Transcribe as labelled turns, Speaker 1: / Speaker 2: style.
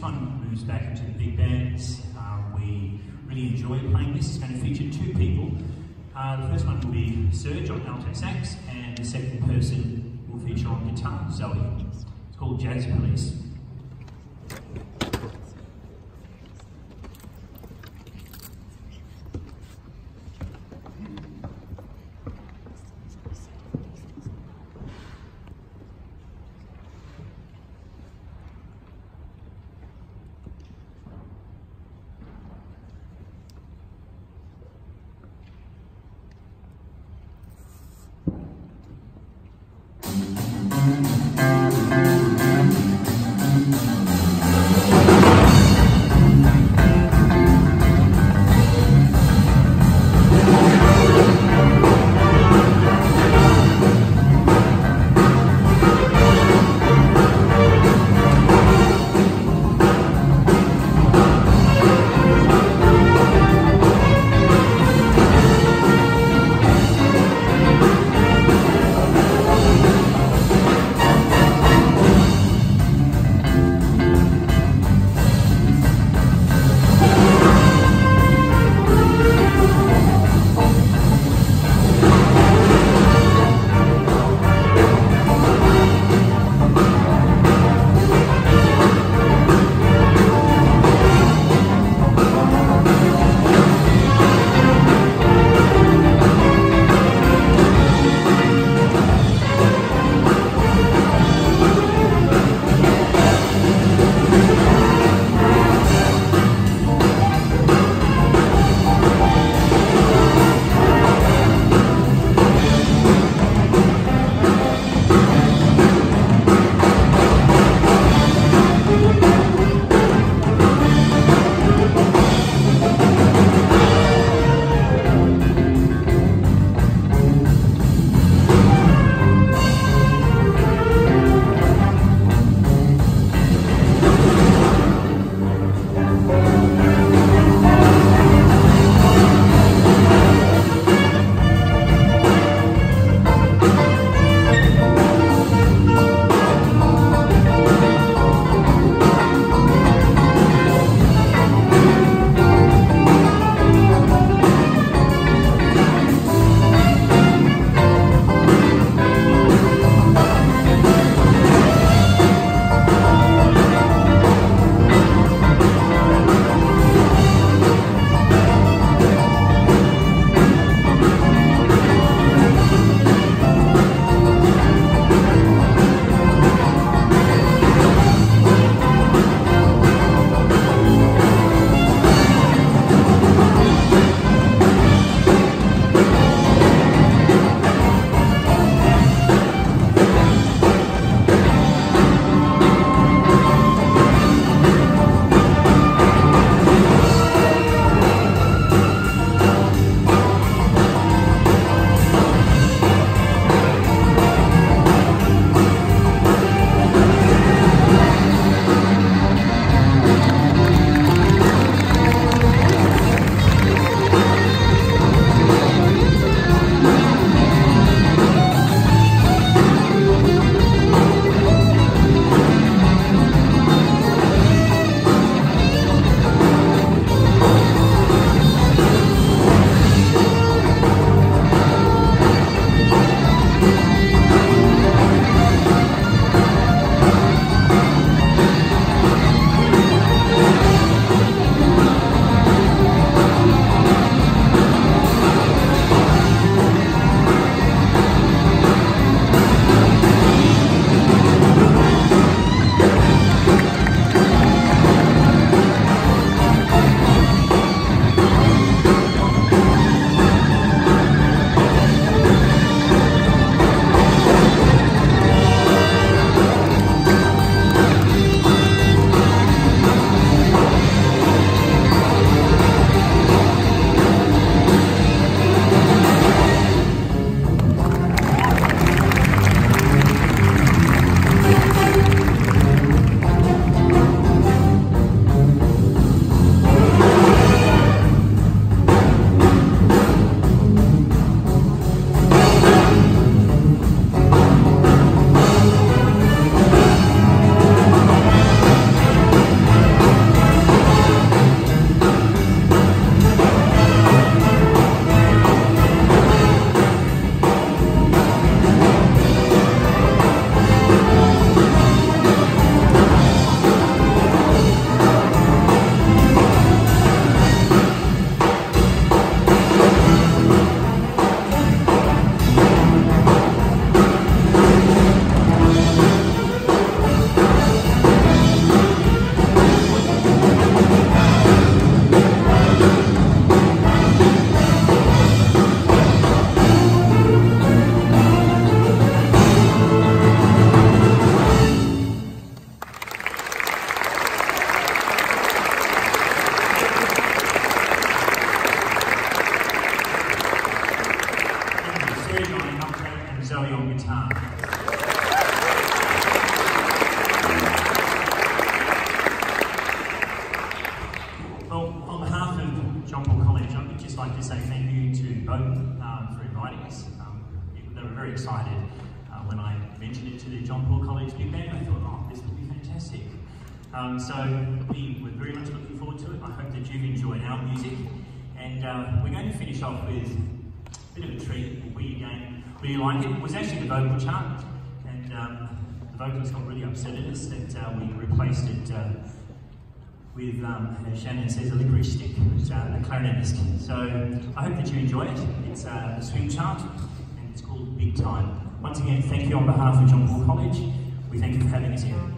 Speaker 1: one moves back into the big bands. Uh, we really enjoy playing this. It's going to feature two people. Uh, the first one will be Serge on alto sax, and the second person will feature on guitar, Zoe. It's called Jazz Police. John Paul College, I would just like to say thank you to both um, for inviting us. Um, they were very excited uh, when I mentioned it to the John Paul College Big Band. I thought, oh, this would be fantastic. Um, so we were very much looking forward to it. I hope that you've enjoyed our music. And uh, we're going to finish off with a bit of a treat. We again really like it. It was actually the vocal chart, and um, the vocalist got really upset at us that uh, we replaced it uh, with, um, Shannon says, a licorice stick, which, uh, a clarinetist. So I hope that you enjoy it. It's uh, a swing chart, and it's called Big Time. Once again, thank you on behalf of John Paul College. We thank you for having us here.